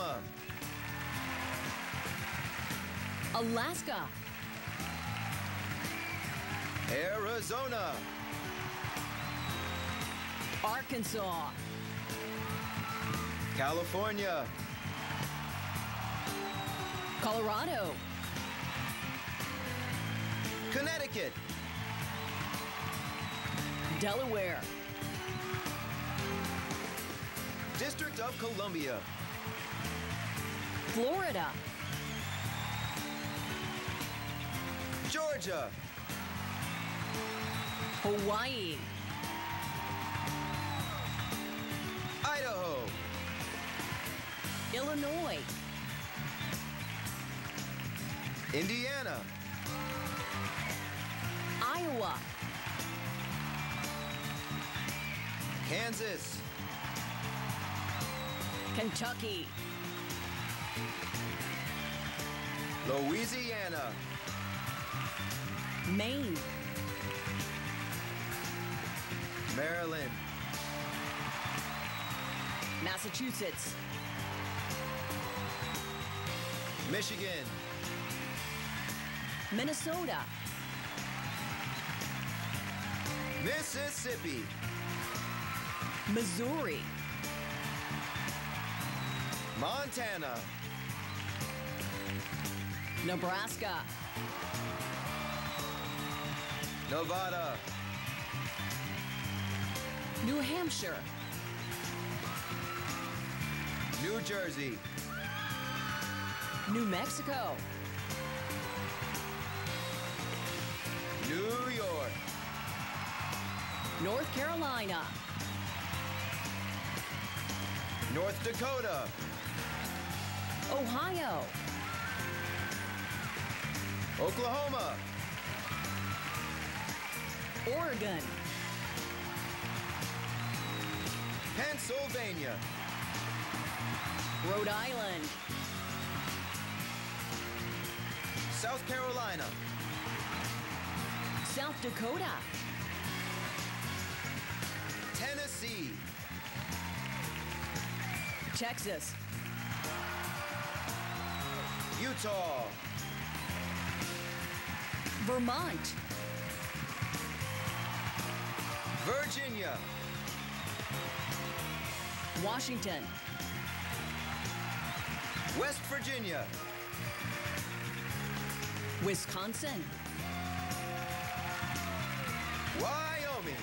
Alabama, Alaska, Arizona, Arkansas, California, Colorado, Connecticut, Delaware, District of Columbia, Florida, Georgia, Hawaii, Idaho, Illinois, Indiana, Iowa, Kansas, Kentucky, Louisiana, Maine, Maryland, Massachusetts, Michigan, Minnesota, Mississippi, Missouri, Montana, Nebraska, Nevada, New Hampshire, New Jersey, New Mexico, New York, North Carolina, North Dakota, Ohio, Oklahoma, Oregon, Pennsylvania, Rhode Island, South Carolina, South Dakota, Tennessee, Texas, Utah, Vermont, Virginia, Washington, West Virginia, Wisconsin, Wyoming,